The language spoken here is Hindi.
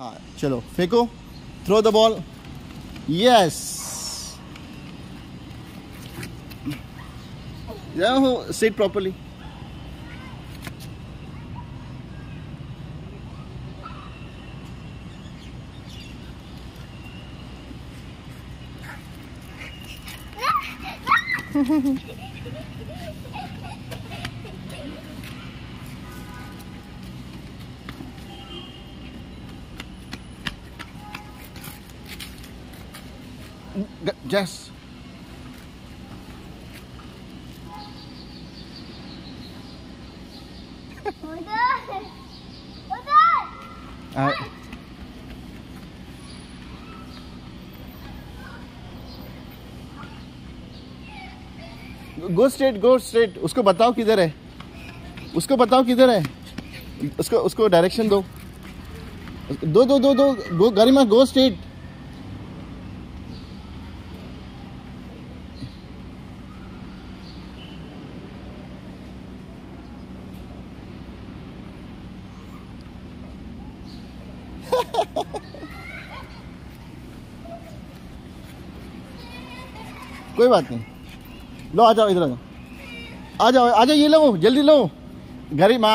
हाँ चलो फेंको थ्रो द बॉल यस हो सीट प्रॉपरली Jess. उधर उधर Uh, go straight go straight उसको बताओ किधर है। उसको बताओ किधर है। उसको उसको डायरेक्शन दो। दो दो दो दो गो गरिमा गो स्ट्रेट कोई बात नहीं। लो, आ जाओ इधर आ जाओ। आ जाओ ये लो, जल्दी लो। गरिमा